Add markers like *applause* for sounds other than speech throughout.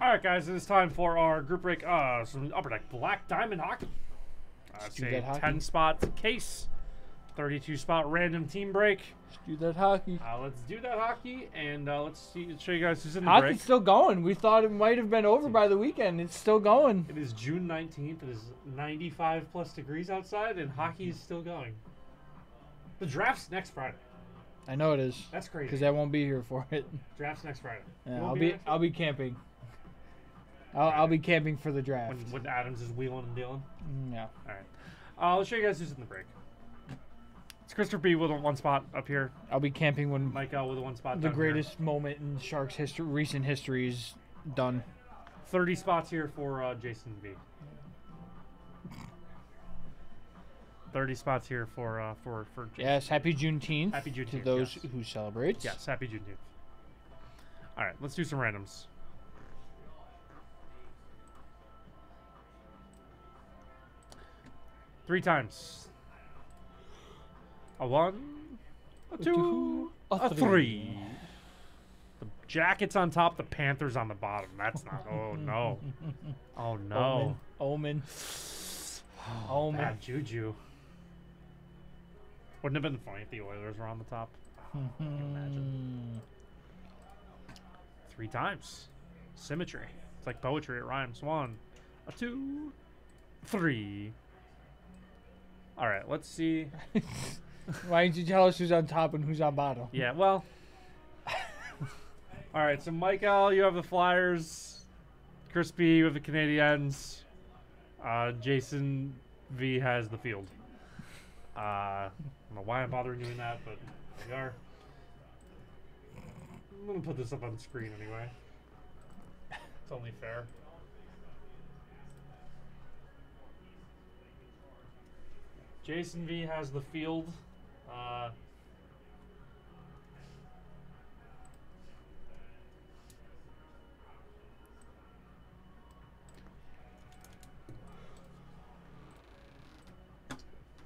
All right, guys, it is time for our group break. Uh, some upper deck black diamond hockey. Uh, Let's it's do a that hockey. 10 spot case, 32 spot random team break. Let's do that hockey. Uh, let's do that hockey, and uh, let's see, show you guys who's in the Hockey's break. still going. We thought it might have been over by the weekend. It's still going. It is June 19th. It is 95 plus degrees outside, and hockey is still going. The draft's next Friday. I know it is. That's crazy. Because I won't be here for it. Draft's next Friday. Yeah, I'll be be I'll be camping. I'll, I'll be camping for the draft. when, when Adams is wheeling and dealing. Mm, yeah. All right. Uh, let's show you guys who's in the break. It's Christopher B with a one spot up here. I'll be camping when Mike L with a one spot. the down here. greatest moment in Sharks history, recent history is done. 30 spots here for uh, Jason B. 30 spots here for uh, for for Jason. Yes, happy Juneteenth. Happy Juneteenth to those yes. who celebrate. Yes, happy Juneteenth. All right, let's do some randoms. Three times. A one, a two, a a three. three. The Jackets on top, the Panthers on the bottom. That's not. Oh no. *laughs* Oh no. Omen. Omen. *sighs* Omen. Bad juju. Wouldn't have been funny if the Oilers were on the top. Ah, imagine? Mm-hmm. Three times. Symmetry. It's like poetry. It rhymes. One, a two, three. All right. Let's see. *laughs* Why didn't you tell us who's on top and who's on bottom? Yeah. Well. *laughs* All right. So Mike L, you have the Flyers. Chris with the Canadiens. Uh, Jason V has the field. Uh, I don't know why I'm bothering doing that, but we are. I'm gonna put this up on screen anyway. It's only fair. Jason V has the field. Uh,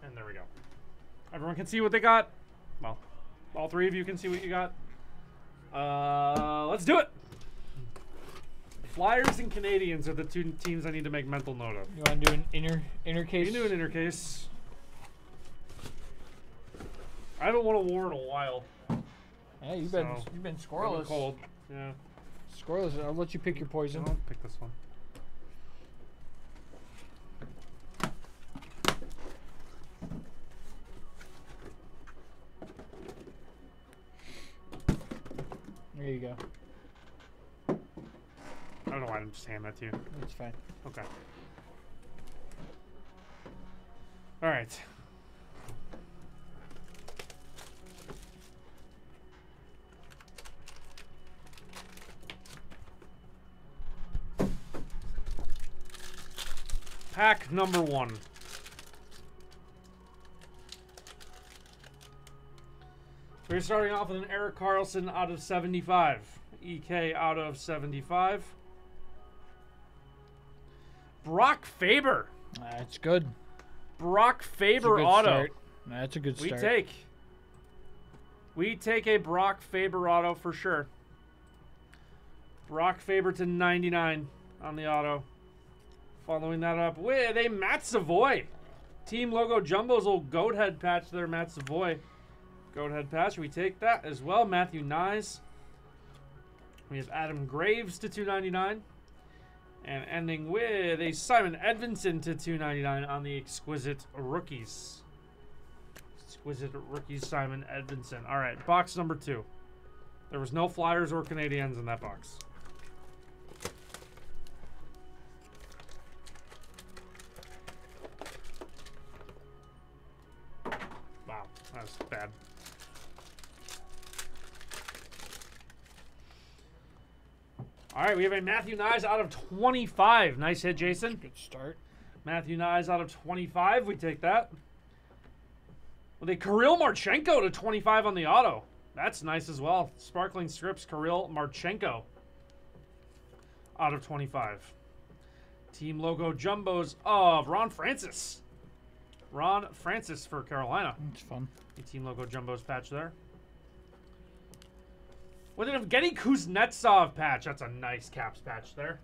and there we go. Everyone can see what they got. Well, all three of you can see what you got. Uh, let's do it. Flyers and Canadiens are the two teams I need to make mental note of. You want to do an inner inner You case? can do an inner case. I haven't won a war in a while. Yeah, you've been So, you've been Been scoreless. Cold. Yeah. Scoreless. I'll let you pick your poison. I'll pick this one. There you go. I don't know why I didn't just hand that to you. It's fine. Okay. All right. Pack number one. We're starting off with an Erik Karlsson out of 75. EK out of 75. Brock Faber. That's good. Brock Faber good auto. start. That's a good start. We take. We take a Brock Faber auto for sure. Brock Faber to 99 on the auto. Following that up with a Matt Savoie. Team logo Jumbo's old goat head patch there, Matt Savoie. Goat head patch. We take that as well. Matthew Knies. We have Adam Graves to 299. And ending with a Simon Edvinsson to 299 on the exquisite rookies. Exquisite rookies Simon Edvinsson. All right, box number two. There was no Flyers or Canadiens in that box. All right, we have a Matthew Knies out of 25. Nice hit, Jason. Good start. Matthew Knies out of 25. We take that. With a Kirill Marchenko to 25 on the auto. That's nice as well. Sparkling Scripts, Kirill Marchenko out of 25. Team logo jumbos of Ron Francis. Ron Francis for Carolina. It's fun. A team logo jumbos patch there. With an Evgeny Kuznetsov patch. That's a nice Caps patch there.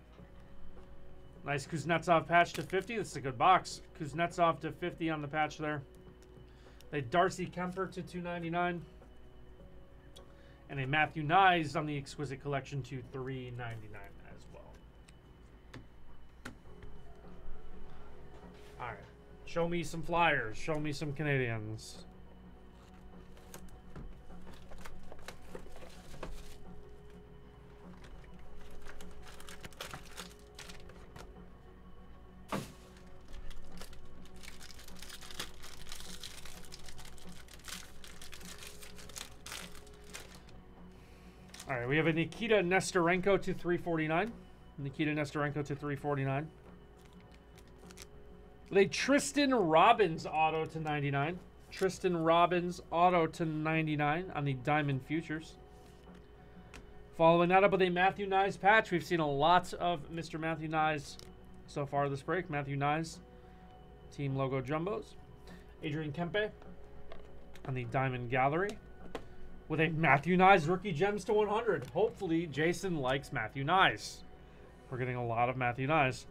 Nice Kuznetsov patch to 50. This is a good box. Kuznetsov to 50 on the patch there. A Darcy Kuemper to 299. And a Matthew Knies on the Exquisite Collection to 399 as well. Alright. Show me some Flyers. Show me some Canadiens. Nikita Nesterenko to 349. Nikita Nesterenko to 349. With a Tristan Robins auto to 99. Tristan Robins auto to 99 on the Diamond Futures. Following that up with a Matthew Knies patch. We've seen a lot of Mr. Matthew Knies so far this break. Matthew Knies, team logo jumbos. Adrian Kempe on the Diamond Gallery with a Matthew Knies rookie gems to 100. Hopefully, Jason likes Matthew Knies. We're getting a lot of Matthew Knies.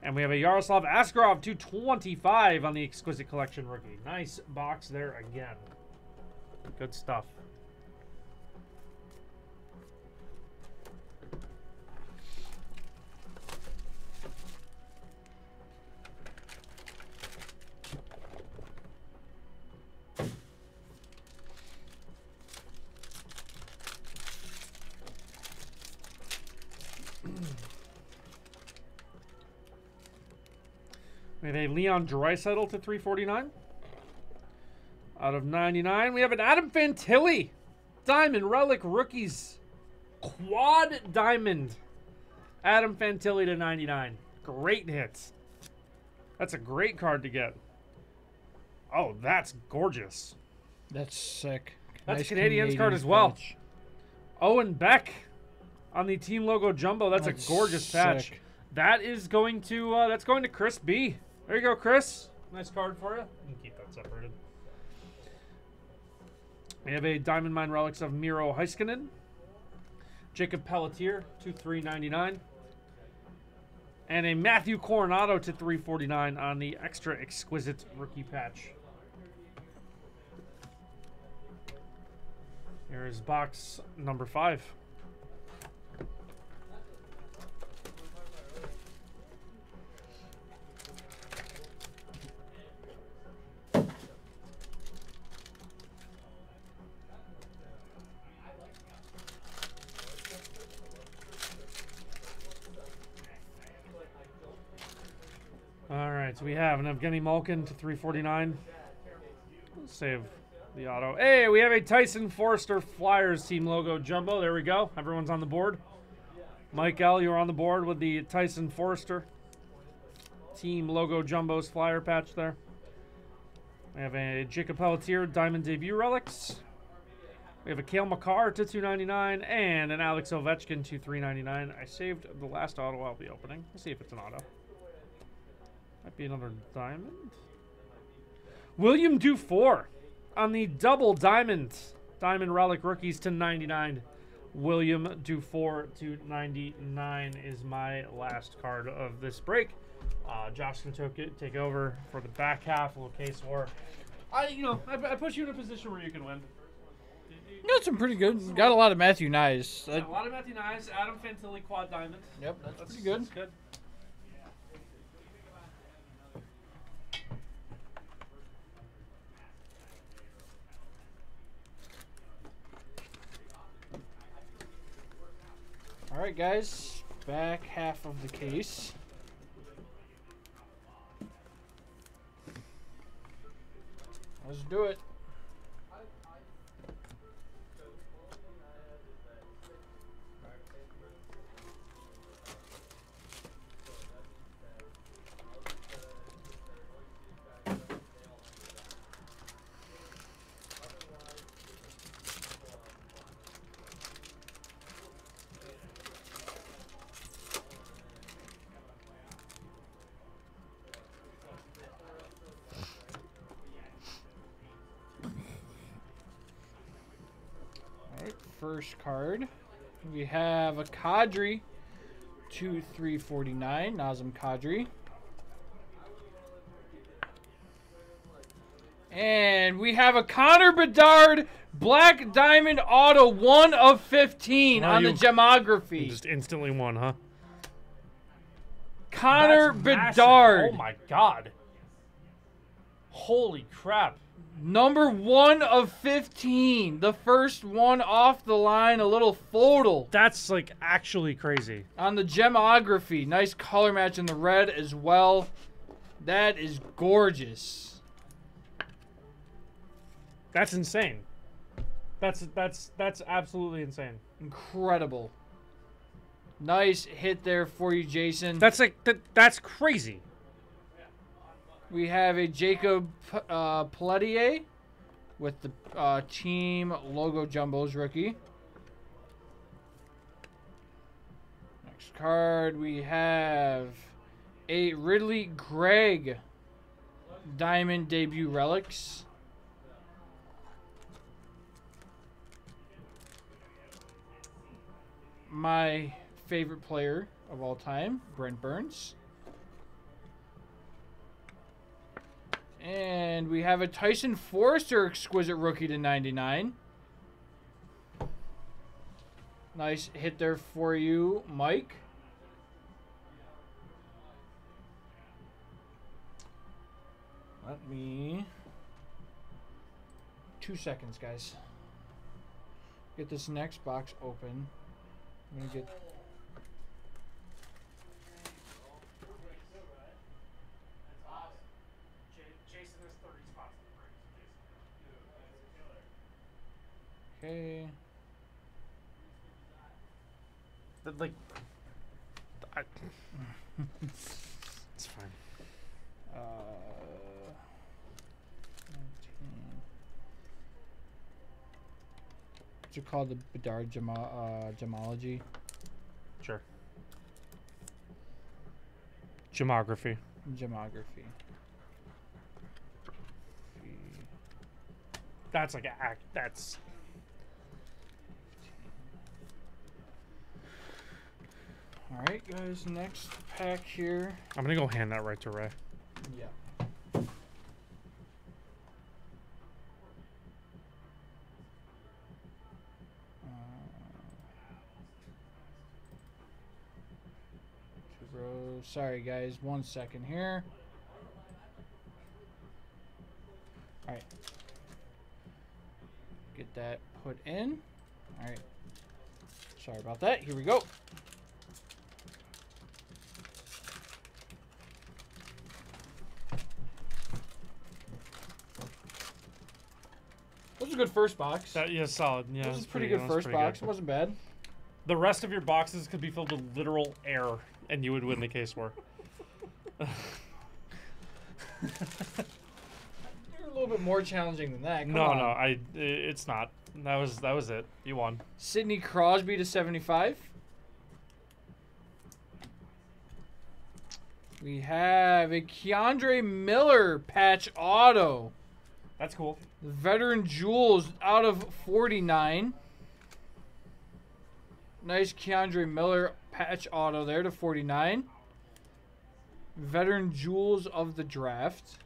And we have a Yaroslav Askarov to 25 on the Exquisite Collection rookie. Nice box there again. Good stuff. We have a Leon Draisaitl to 349. Out of 99, we have an Adam Fantilli. Diamond Relic Rookies. Quad Diamond. Adam Fantilli to 99. Great hits. That's a great card to get. Oh, that's gorgeous. That's sick. That's a Canadiens card as well. patch. Owen Beck on the team logo jumbo. That's, That's a gorgeous patch. That is going to uh, that's going to Chris B. There you go, Chris. Nice card for you. You can keep that separated. We have a Diamond Mine Relics of Miro Heiskanen. Jacob Pelletier to 399. And a Matthew Coronato to 349 on the extra exquisite rookie patch. Here is box number five. Right, so we have an Evgeny Malkin to 349. Let's save the auto. Hey, we have a Tyson Foerster Flyers team logo jumbo. There we go. Everyone's on the board. Mike L, you're on the board with the Tyson Foerster team logo jumbos flyer patch there. We have a Jacob Pelletier Diamond Debut Relics. We have a Cale Makar to 299 and an Alex Ovechkin to 399. I saved the last auto I'll be opening. Let's see if it's an auto. Might be another diamond. William Dufour on the double diamond. Diamond Relic rookies to 99. William Dufour to 99 is my last card of this break. Uh, Josh can take over for the back half, a little case war. I, you know, I, I put you in a position where you can win. You got some pretty good. Got a lot of Matthew Knies. Yeah, a lot of Matthew Knies, Adam Fantilli quad diamond. Yep, that's, That's pretty good. That's good. All right, guys. Back half of the case. Let's do it. First card. We have a Kadri, 2 349, Nazem Kadri. And we have a Connor Bedard Black Diamond Auto, 1 of 15 Oh, on the you- gemography. Just instantly won, huh? Connor That's massive. Bedard. Oh my god. Holy crap. Number one of 15. The first one off the line. A little photo That's like actually crazy. on the gemography. Nice color match in the red as well. That is gorgeous. That's insane. That's that's that's absolutely insane. Incredible. Nice hit there for you, Jason. That's like that, that's crazy. We have a Jacob uh, Pelletier with the uh, team logo jumbos rookie. Next card we have a Ridly Greig Diamond debut relics. My favorite player of all time, Brent Burns. And we have a Tyson Foerster exquisite rookie to 99. Nice hit there for you, Mike. Let me. Two seconds, guys. Get this next box open. I'm gonna get. Okay. Like I, *laughs* It's fine. Uh, 19. What's it called? The Bedard gemo- uh, gemology? Sure. Gemography. Gemography. That's like a act that's Alright, guys, next pack here. I'm gonna go hand that right to Ray. Yeah. Uh, Rows. Sorry, guys. One second here. All right. Get that put in. All right. Sorry about that. Here we go. That was a good first box. That yeah, solid. Yeah, was it's a pretty good first pretty box. good. It wasn't bad. The rest of your boxes could be filled with literal air, and you would win the case war. *laughs* You're a little bit more challenging than that. Come no, on. no, I. It's not. That was that was it. You won. Sidney Crosby to 75. We have a K'Andre Miller patch auto. That's cool. Veteran Jewels out of 49. Nice K'Andre Miller patch auto there to 49. Veteran Jewels of the draft.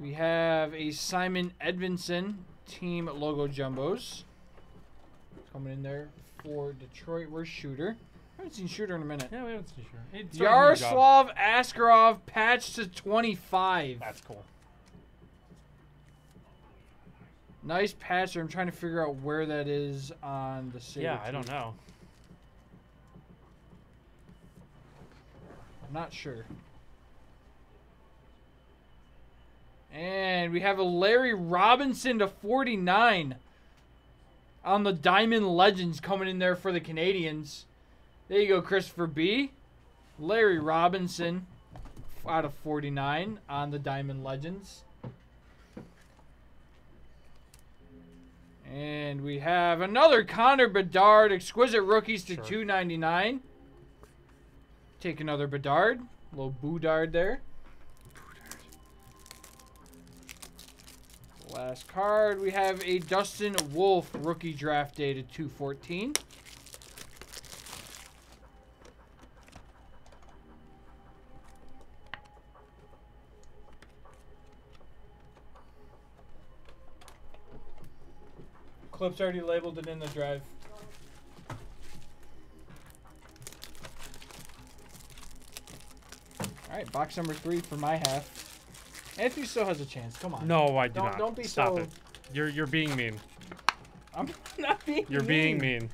We have a Simon Edvinsson team logo jumbos. Coming in there for Detroit. Where's Shooter? I haven't seen Shooter in a minute. Yeah, we haven't seen Shooter. It's doing a good job. Yaroslav Askarov patch to 25. That's cool. Nice patch. I'm trying to figure out where that is on the Saber Yeah, I don't know. I'm not sure. And we have a Larry Robinson to 49 on the Diamond Legends coming in there for the Canadiens. There you go, Christopher B. Larry Robinson out of 49 on the Diamond Legends. And we have another Connor Bedard exquisite rookies to Sure. 299. Take another Bedard. little Bedard there. Last card, we have a Dustin Wolf rookie draft day to 214. Clip's already labeled it in the drive. All right, box number three for my half. Anthony still has a chance. Come on. No, I do Don't- not. don't be Stop so- it. You're you're being mean. I'm *laughs* not being. You're being mean.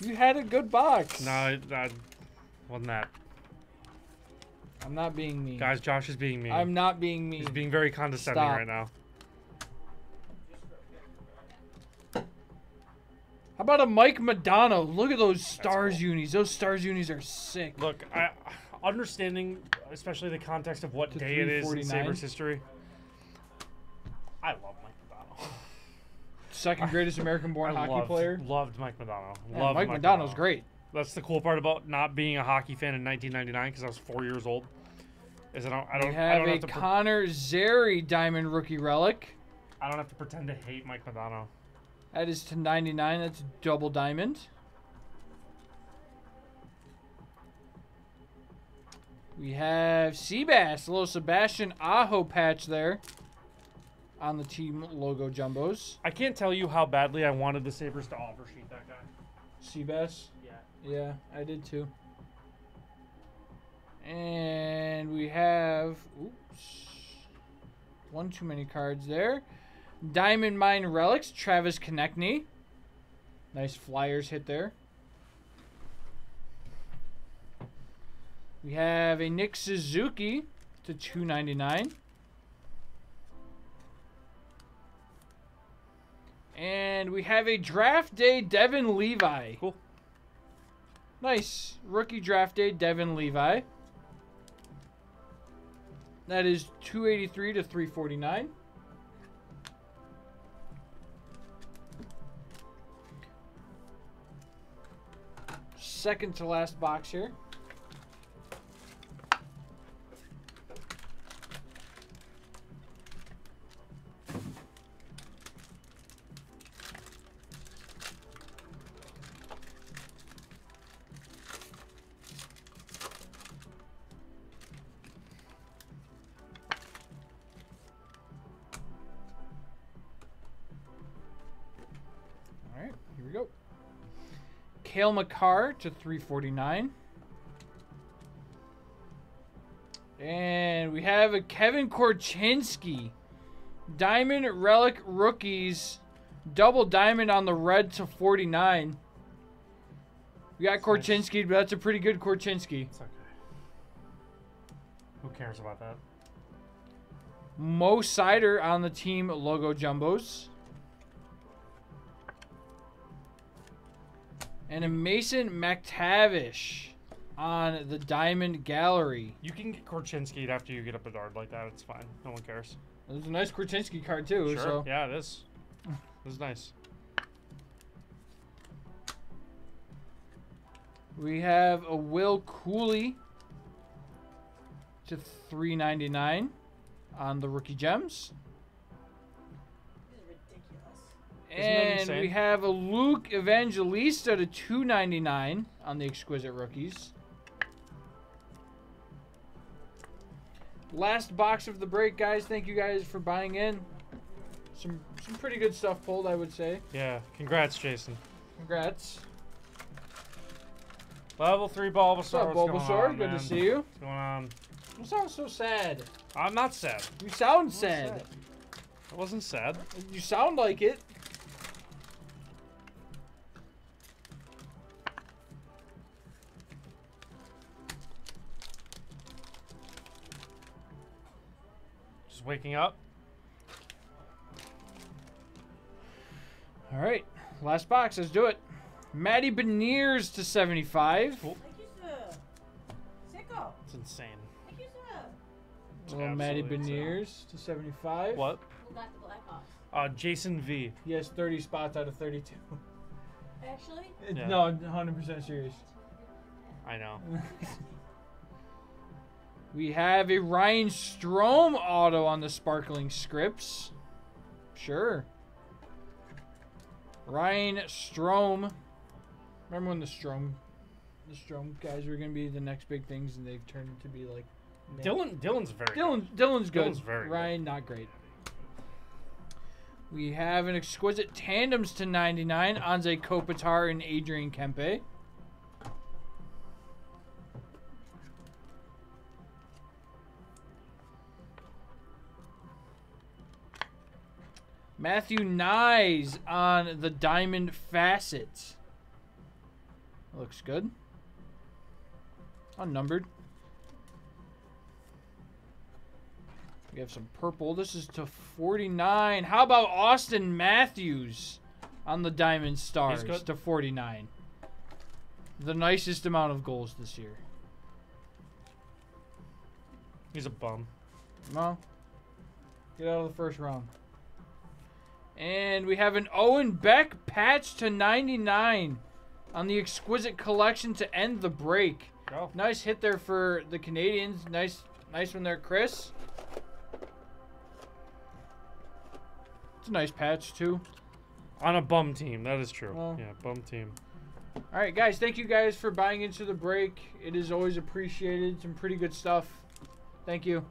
You had a good box. No, that wasn't that. I'm not being mean. Guys, Josh is being mean. I'm not being mean. He's being very condescending Stop. right now. How about a Mike Modano? Look at those stars cool. unis. Those stars unis are sick. Look, I understanding especially the context of what To day it is in Sabres history. I love Mike Modano. Second *laughs* greatest American-born I hockey loved, player. Loved Mike Modano. Yeah, loved Mike Modano's great. That's the cool part about not being a hockey fan in 1999 because I was four years old. Is I don't I We don't I have don't a have Connor Zary diamond rookie relic. I don't have to pretend to hate Mike Modano. That is to 99. That's double diamond. We have Seabass, a little Sebastian Aho patch there on the team logo jumbos. I can't tell you how badly I wanted the Sabres to offer sheet that guy. Seabass. Yeah. Yeah, I did too. And we have oops. One too many cards there. Diamond Mine Relics, Travis Konecny. Nice flyers hit there. We have a Nick Suzuki to 299. And we have a draft day Devin Levi. Cool. Nice. Rookie draft day, Devin Levi. That is 283 to 349. Second to last box here. Cale Makar to 349. And we have a Kevin Korchinski. Diamond Relic Rookies. Double diamond on the red to 49. We got. Korchinski, but that's a pretty good Korchinski. It's okay. Who cares about that? Mo Seider on the team logo jumbos. And a Mason McTavish on the Diamond Gallery. You can get Korchinski after you get up a Bedard like that. It's fine. No one cares. There's a nice Korchinski card too. Sure. So Yeah, it is. This is nice. we have a Will Cooley to 399 on the rookie gems. And we have a Luke Evangelista to 299 on the exquisite rookies. Last box of the break, guys. Thank you guys for buying in. Some some pretty good stuff pulled, I would say. Yeah. Congrats, Jason. Congrats. Level three Bulbasaur. What's up, What's going Bulbasaur? on, Good man? to see you. What's going on? You sound so sad. I'm not sad. You sound sad. sad. I wasn't sad. You sound like it. Just waking up. All right. Last box. Let's do it. Matty Beniers to 75. Cool. Thank you, sir. Sicko. It's insane. Thank you, sir. Little Matty Beniers to 75. What? Who got the Blackhawks? Uh, Jason V. He has 30 spots out of 32. Actually, *laughs* Yeah. No, 100% serious. I know. *laughs* we have a Ryan Strome auto on the Sparkling Scripts. Sure. Ryan Strome. Remember when the Strome, the Strome guys were gonna be the next big things, and they've turned to be like. meh. Dylan Dylan's very Dylan, Dylan's good. Dylan's very good. Ryan, not great. We have an exquisite tandems to 99, Anze Kopitar and Adrian Kempe. Matthew Knies on the diamond facets. Looks good. Unnumbered. We have some purple. This is to 49. How about Auston Matthews on the Diamond Stars to 49? The nicest amount of goals this year. He's a bum. No. Get out of the first round. And we have an Owen Beck patch to 99 on the exquisite collection to end the break. Go. Nice hit there for the Canadiens. Nice nice one there, Chris. It's a nice patch too. On a bum team, that is true. Well. yeah, bum team. All right, guys. Thank you guys for buying into the break. It is always appreciated. Some pretty good stuff. Thank you.